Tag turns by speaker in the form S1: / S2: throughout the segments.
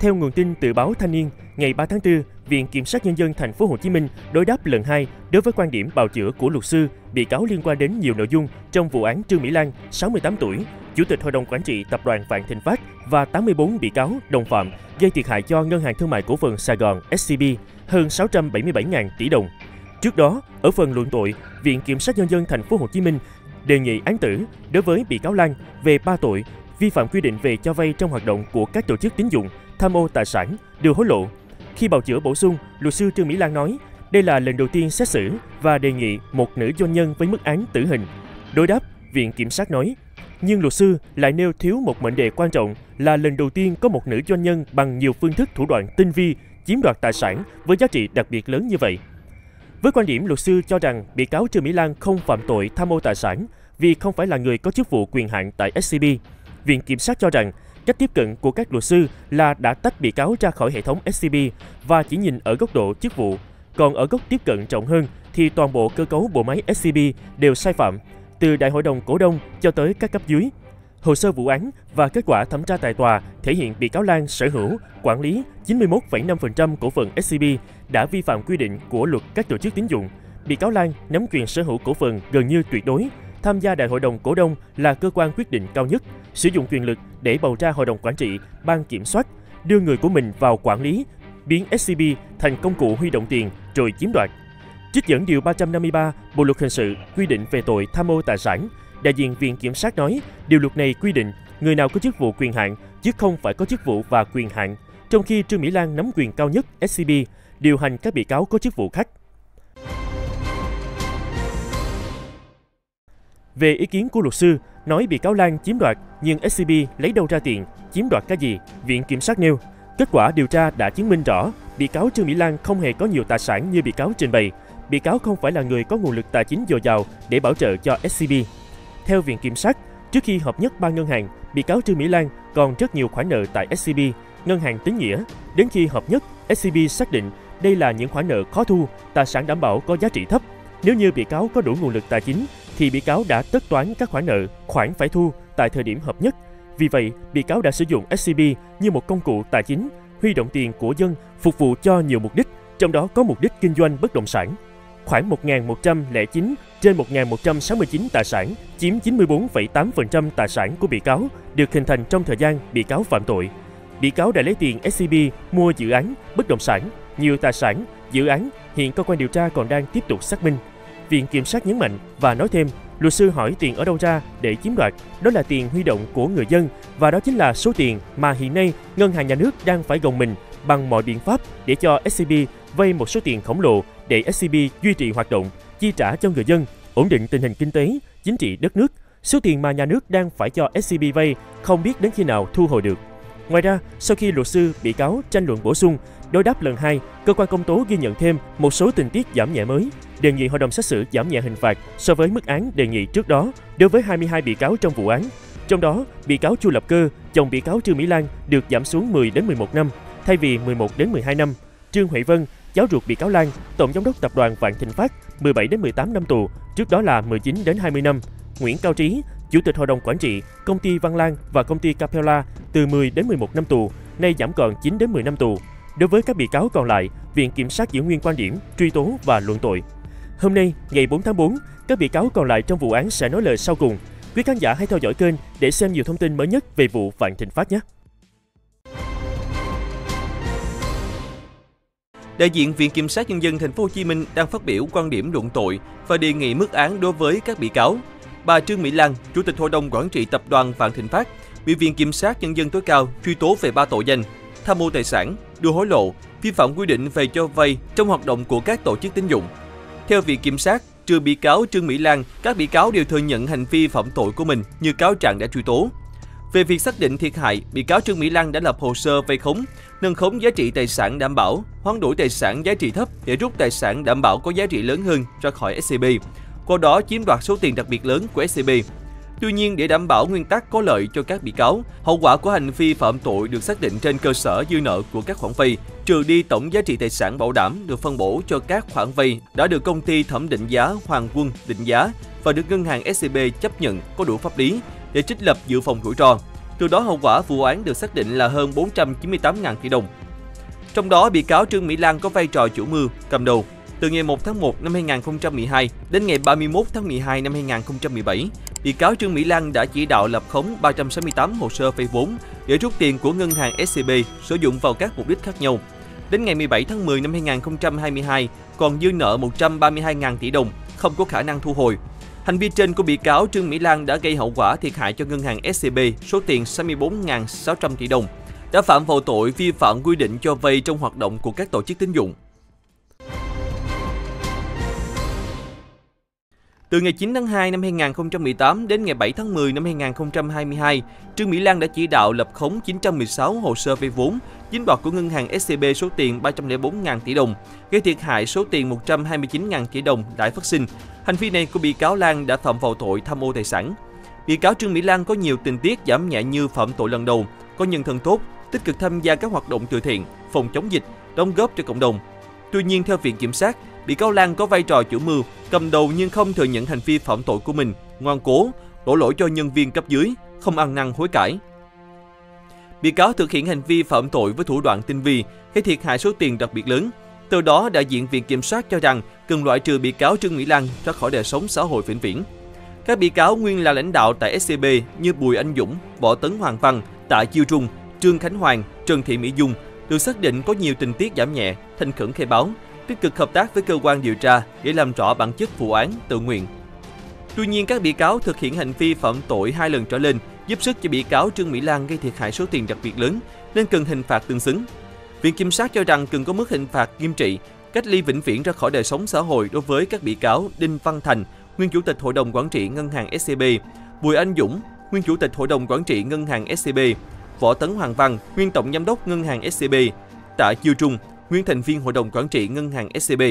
S1: Theo nguồn tin từ báo Thanh niên, ngày 3 tháng 4, Viện Kiểm sát Nhân dân Thành phố Hồ Chí Minh đối đáp lần hai đối với quan điểm bào chữa của luật sư bị cáo liên quan đến nhiều nội dung trong vụ án Trương Mỹ Lan, 68 tuổi, Chủ tịch Hội đồng Quản trị Tập đoàn Vạn Thịnh Phát và 84 bị cáo đồng phạm gây thiệt hại cho Ngân hàng Thương mại Cổ phần Sài Gòn SCB hơn 677.000 tỷ đồng. Trước đó, ở phần luận tội, Viện Kiểm sát Nhân dân Thành phố Hồ Chí Minh đề nghị án tử đối với bị cáo Lan về 3 tội vi phạm quy định về cho vay trong hoạt động của các tổ chức tín dụng, tham ô tài sản, đưa hối lộ. Khi bào chữa bổ sung, luật sư Trương Mỹ Lan nói đây là lần đầu tiên xét xử và đề nghị một nữ doanh nhân với mức án tử hình. Đối đáp, Viện Kiểm sát nói, nhưng luật sư lại nêu thiếu một mệnh đề quan trọng là lần đầu tiên có một nữ doanh nhân bằng nhiều phương thức thủ đoạn tinh vi chiếm đoạt tài sản với giá trị đặc biệt lớn như vậy. Với quan điểm luật sư cho rằng bị cáo Trương Mỹ Lan không phạm tội tham ô tài sản vì không phải là người có chức vụ quyền hạn tại SCB, Viện Kiểm sát cho rằng cách tiếp cận của các luật sư là đã tách bị cáo ra khỏi hệ thống SCB và chỉ nhìn ở góc độ chức vụ. Còn ở góc tiếp cận rộng hơn thì toàn bộ cơ cấu bộ máy SCB đều sai phạm, từ đại hội đồng cổ đông cho tới các cấp dưới. Hồ sơ vụ án và kết quả thẩm tra tại tòa thể hiện bị cáo Lan sở hữu, quản lý 91,5% cổ phần SCB đã vi phạm quy định của luật các tổ chức tín dụng. Bị cáo Lan nắm quyền sở hữu cổ phần gần như tuyệt đối, tham gia đại hội đồng cổ đông là cơ quan quyết định cao nhất, sử dụng quyền lực để bầu ra hội đồng quản trị, ban kiểm soát, đưa người của mình vào quản lý, biến SCB thành công cụ huy động tiền rồi chiếm đoạt. Trích dẫn điều 353 Bộ luật hình sự quy định về tội tham ô tài sản, đại diện Viện Kiểm sát nói, điều luật này quy định người nào có chức vụ quyền hạn chứ không phải có chức vụ và quyền hạn, trong khi Trương Mỹ Lan nắm quyền cao nhất SCB, điều hành các bị cáo có chức vụ khác. Về ý kiến của luật sư, nói bị cáo Lan chiếm đoạt nhưng SCB lấy đâu ra tiền, chiếm đoạt cái gì, Viện Kiểm sát nêu. Kết quả điều tra đã chứng minh rõ, bị cáo Trương Mỹ Lan không hề có nhiều tài sản như bị cáo trình bày. Bị cáo không phải là người có nguồn lực tài chính dồi dào để bảo trợ cho SCB. Theo Viện Kiểm sát, trước khi hợp nhất ba ngân hàng, bị cáo Trương Mỹ Lan còn rất nhiều khoản nợ tại SCB, ngân hàng tín nghĩa. Đến khi hợp nhất, SCB xác định đây là những khoản nợ khó thu, tài sản đảm bảo có giá trị thấp. Nếu như bị cáo có đủ nguồn lực tài chính, thì bị cáo đã tất toán các khoản nợ, khoản phải thu tại thời điểm hợp nhất. Vì vậy, bị cáo đã sử dụng SCB như một công cụ tài chính, huy động tiền của dân phục vụ cho nhiều mục đích, trong đó có mục đích kinh doanh bất động sản. Khoảng 1.109 trên 1.169 tài sản, chiếm 94,8% tài sản của bị cáo, được hình thành trong thời gian bị cáo phạm tội. Bị cáo đã lấy tiền SCB mua dự án, bất động sản, nhiều tài sản, dự án hiện cơ quan điều tra còn đang tiếp tục xác minh. Viện Kiểm sát nhấn mạnh và nói thêm, luật sư hỏi tiền ở đâu ra để chiếm đoạt, đó là tiền huy động của người dân và đó chính là số tiền mà hiện nay ngân hàng nhà nước đang phải gồng mình bằng mọi biện pháp để cho SCB vay một số tiền khổng lồ để SCB duy trì hoạt động, chi trả cho người dân, ổn định tình hình kinh tế, chính trị đất nước. Số tiền mà nhà nước đang phải cho SCB vay không biết đến khi nào thu hồi được. Ngoài ra, sau khi luật sư bị cáo tranh luận bổ sung, đối đáp lần 2, cơ quan công tố ghi nhận thêm một số tình tiết giảm nhẹ mới, đề nghị hội đồng xét xử giảm nhẹ hình phạt so với mức án đề nghị trước đó đối với 22 bị cáo trong vụ án. Trong đó, bị cáo Chu Lập Cơ, chồng bị cáo Trương Mỹ Lan được giảm xuống 10 đến 11 năm thay vì 11 đến 12 năm. Trương Huệ Vân, cháu ruột bị cáo Lan, tổng giám đốc tập đoàn Vạn Thịnh Phát 17 đến 18 năm tù, trước đó là 19 đến 20 năm. Nguyễn Cao Trí, chủ tịch hội đồng quản trị công ty Văn Lan và công ty Capella từ 10 đến 11 năm tù, nay giảm còn 9 đến 10 năm tù. Đối với các bị cáo còn lại, Viện Kiểm sát giữ nguyên quan điểm, truy tố và luận tội. Hôm nay, ngày 4 tháng 4, các bị cáo còn lại trong vụ án sẽ nói lời sau cùng. Quý khán giả hãy theo dõi kênh để xem nhiều thông tin mới nhất về vụ Vạn Thịnh Phát nhé.
S2: Đại diện Viện Kiểm sát Nhân dân Thành phố Hồ Chí Minh đang phát biểu quan điểm luận tội và đề nghị mức án đối với các bị cáo. Bà Trương Mỹ Lan, Chủ tịch Hội đồng Quản trị Tập đoàn Vạn Thịnh Phát, bị Viện Kiểm sát Nhân dân tối cao truy tố về ba tội danh tham mô tài sản, đưa hối lộ, vi phạm quy định về cho vay trong hoạt động của các tổ chức tín dụng. Theo Viện Kiểm sát, trừ bị cáo Trương Mỹ Lan, các bị cáo đều thừa nhận hành vi phạm tội của mình như cáo trạng đã truy tố. Về việc xác định thiệt hại, bị cáo Trương Mỹ Lan đã lập hồ sơ vay khống, nâng khống giá trị tài sản đảm bảo, hoán đổi tài sản giá trị thấp để rút tài sản đảm bảo có giá trị lớn hơn ra khỏi SCB, qua đó chiếm đoạt số tiền đặc biệt lớn của SCB. Tuy nhiên, để đảm bảo nguyên tắc có lợi cho các bị cáo, hậu quả của hành vi phạm tội được xác định trên cơ sở dư nợ của các khoản vay, trừ đi tổng giá trị tài sản bảo đảm được phân bổ cho các khoản vay đã được công ty thẩm định giá Hoàng Quân định giá và được ngân hàng SCB chấp nhận có đủ pháp lý để trích lập dự phòng rủi ro. Từ đó hậu quả vụ án được xác định là hơn 498.000 tỷ đồng. Trong đó, bị cáo Trương Mỹ Lan có vai trò chủ mưu, cầm đầu. Từ ngày 1 tháng 1 năm 2012 đến ngày 31 tháng 12 năm 2017, bị cáo Trương Mỹ Lan đã chỉ đạo lập khống 368 hồ sơ vay vốn để rút tiền của ngân hàng SCB sử dụng vào các mục đích khác nhau. Đến ngày 17 tháng 10 năm 2022, còn dư nợ 132.000 tỷ đồng, không có khả năng thu hồi. Hành vi trên của bị cáo Trương Mỹ Lan đã gây hậu quả thiệt hại cho ngân hàng SCB số tiền 64.600 tỷ đồng, đã phạm vào tội vi phạm quy định cho vay trong hoạt động của các tổ chức tín dụng. Từ ngày 9 tháng 2 năm 2018 đến ngày 7 tháng 10 năm 2022, Trương Mỹ Lan đã chỉ đạo lập khống 916 hồ sơ vay vốn, chiếm đoạt của ngân hàng SCB số tiền 304.000 tỷ đồng, gây thiệt hại số tiền 129.000 tỷ đồng lãi phát sinh. Hành vi này của bị cáo Lan đã phạm vào tội tham ô tài sản. Bị cáo Trương Mỹ Lan có nhiều tình tiết giảm nhẹ như phạm tội lần đầu, có nhân thân tốt, tích cực tham gia các hoạt động từ thiện, phòng chống dịch, đóng góp cho cộng đồng. Tuy nhiên, theo Viện Kiểm sát, bị cáo Lan có vai trò chủ mưu, cầm đầu nhưng không thừa nhận hành vi phạm tội của mình, ngoan cố, đổ lỗi cho nhân viên cấp dưới, không ăn năn hối cải. Bị cáo thực hiện hành vi phạm tội với thủ đoạn tinh vi, gây thiệt hại số tiền đặc biệt lớn. Từ đó, đại diện Viện Kiểm sát cho rằng cần loại trừ bị cáo Trương Mỹ Lan ra khỏi đời sống xã hội vĩnh viễn. Các bị cáo nguyên là lãnh đạo tại SCB như Bùi Anh Dũng, Võ Tấn Hoàng Văn, Tạ Chiêu Trung, Trương Khánh Hoàng, Trần Thị Mỹ Dung được xác định có nhiều tình tiết giảm nhẹ, thành khẩn khai báo, tích cực hợp tác với cơ quan điều tra để làm rõ bản chất vụ án tự nguyện. Tuy nhiên, các bị cáo thực hiện hành vi phạm tội hai lần trở lên giúp sức cho bị cáo Trương Mỹ Lan gây thiệt hại số tiền đặc biệt lớn nên cần hình phạt tương xứng. Viện Kiểm sát cho rằng cần có mức hình phạt nghiêm trị, cách ly vĩnh viễn ra khỏi đời sống xã hội đối với các bị cáo Đinh Văn Thành, nguyên chủ tịch Hội đồng Quản trị Ngân hàng SCB, Bùi Anh Dũng, nguyên chủ tịch Hội đồng Quản trị Ngân hàng SCB, Võ Tấn Hoàng Văn, nguyên tổng giám đốc Ngân hàng SCB, Tạ Chiêu Trung, nguyên thành viên Hội đồng Quản trị Ngân hàng SCB.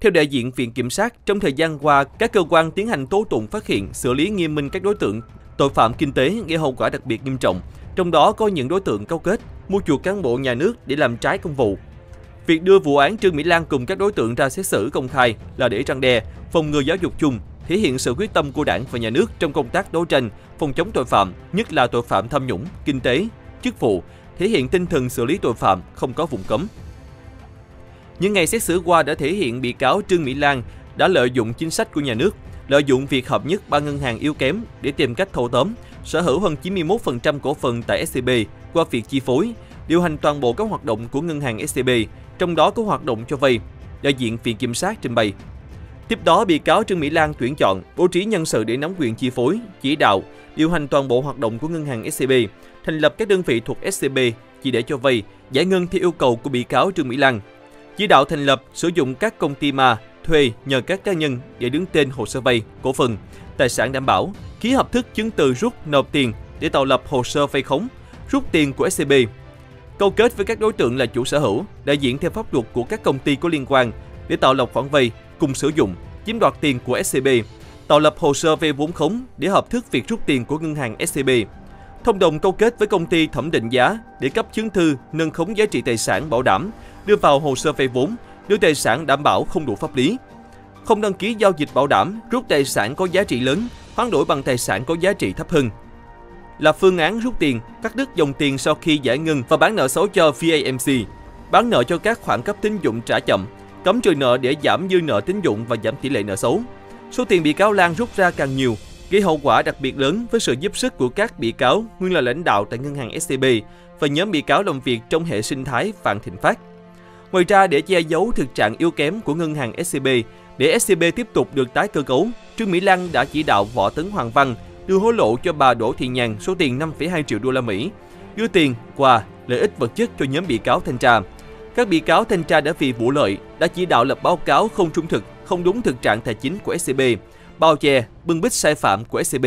S2: Theo đại diện Viện Kiểm sát, trong thời gian qua, các cơ quan tiến hành tố tụng phát hiện, xử lý nghiêm minh các đối tượng tội phạm kinh tế gây hậu quả đặc biệt nghiêm trọng, trong đó có những đối tượng câu kết, mua chuộc cán bộ nhà nước để làm trái công vụ. Việc đưa vụ án Trương Mỹ Lan cùng các đối tượng ra xét xử công khai là để răng đe, phòng ngừa giáo dục chung, thể hiện sự quyết tâm của Đảng và Nhà nước trong công tác đấu tranh, phòng chống tội phạm, nhất là tội phạm tham nhũng, kinh tế, chức vụ, thể hiện tinh thần xử lý tội phạm không có vùng cấm. Những ngày xét xử qua đã thể hiện bị cáo Trương Mỹ Lan đã lợi dụng chính sách của nhà nước, lợi dụng việc hợp nhất ba ngân hàng yếu kém để tìm cách thâu tóm, sở hữu hơn 91% cổ phần tại SCB qua việc chi phối, điều hành toàn bộ các hoạt động của ngân hàng SCB, trong đó có hoạt động cho vay. Đại diện Viện Kiểm sát trình bày, Tiếp đó, bị cáo Trương Mỹ Lan tuyển chọn, bố trí nhân sự để nắm quyền chi phối, chỉ đạo, điều hành toàn bộ hoạt động của ngân hàng SCB, thành lập các đơn vị thuộc SCB chỉ để cho vay, giải ngân theo yêu cầu của bị cáo Trương Mỹ Lan. Chỉ đạo thành lập, sử dụng các công ty ma, thuê nhờ các cá nhân để đứng tên hồ sơ vay, cổ phần, tài sản đảm bảo, ký hợp thức chứng từ rút nộp tiền để tạo lập hồ sơ vay khống, rút tiền của SCB. Câu kết với các đối tượng là chủ sở hữu, đại diện theo pháp luật của các công ty có liên quan để tạo lập khoản vay, cùng sử dụng, chiếm đoạt tiền của SCB, tạo lập hồ sơ vay vốn khống để hợp thức việc rút tiền của ngân hàng SCB. Thông đồng câu kết với công ty thẩm định giá để cấp chứng thư nâng khống giá trị tài sản bảo đảm, đưa vào hồ sơ vay vốn, đưa tài sản đảm bảo không đủ pháp lý. Không đăng ký giao dịch bảo đảm, rút tài sản có giá trị lớn, hoán đổi bằng tài sản có giá trị thấp hơn. Là phương án rút tiền, cắt đứt dòng tiền sau khi giải ngân và bán nợ xấu cho VAMC, bán nợ cho các khoản cấp tín dụng trả chậm, cấm trừ nợ để giảm dư nợ tín dụng và giảm tỷ lệ nợ xấu. Số tiền bị cáo Lan rút ra càng nhiều, gây hậu quả đặc biệt lớn với sự giúp sức của các bị cáo nguyên là lãnh đạo tại ngân hàng SCB và nhóm bị cáo làm việc trong hệ sinh thái Vạn Thịnh Phát. Ngoài ra, để che giấu thực trạng yếu kém của ngân hàng SCB, để SCB tiếp tục được tái cơ cấu, Trương Mỹ Lan đã chỉ đạo Võ Tấn Hoàng Văn đưa hối lộ cho bà Đỗ Thị Nhàn số tiền 5,2 triệu đô la Mỹ, đưa tiền, quà, lợi ích vật chất cho nhóm bị cáo thanh tra. Các bị cáo thanh tra đã vì vụ lợi đã chỉ đạo lập báo cáo không trung thực, không đúng thực trạng tài chính của SCB, bao che, bưng bít sai phạm của SCB.